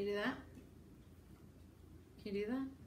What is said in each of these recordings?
Can you do that? Can you do that?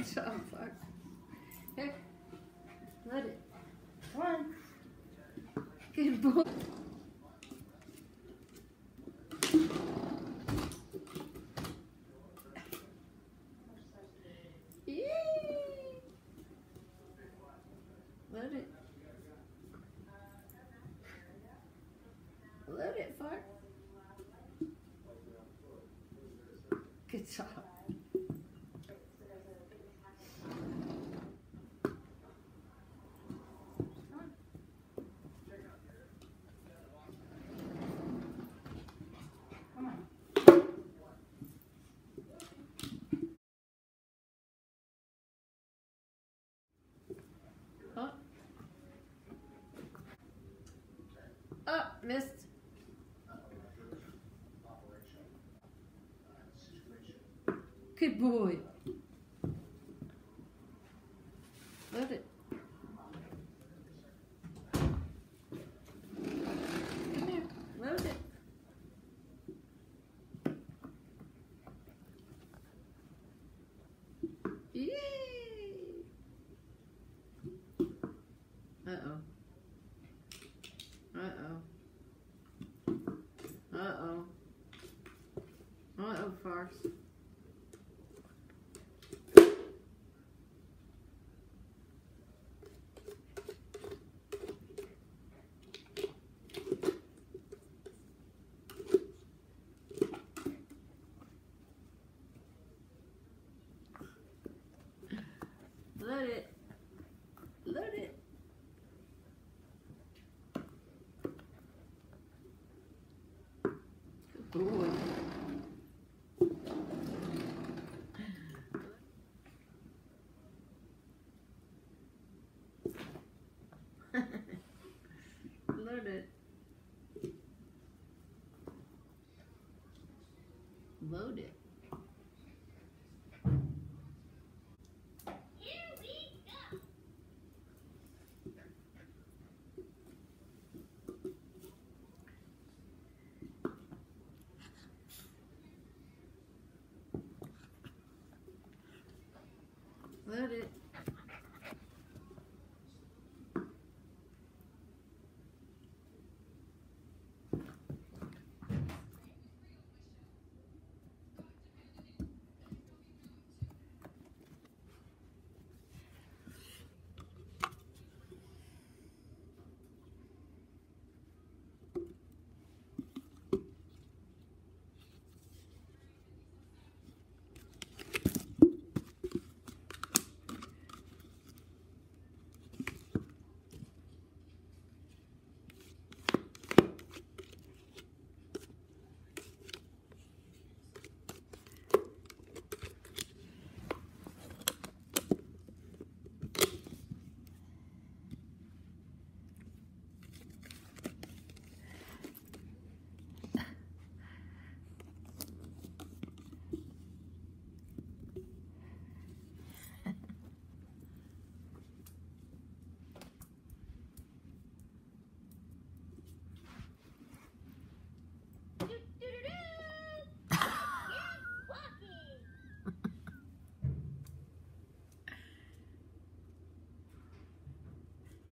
Oh, it's all fucked. Here, let it. One. Good boy. It. It. Good job. Missed. Good boy. Load it. Come here. Load it. Yay! Uh-oh. Uh-oh. Uh-oh. Uh-oh, farce. Load it. Load it. Good boy. good it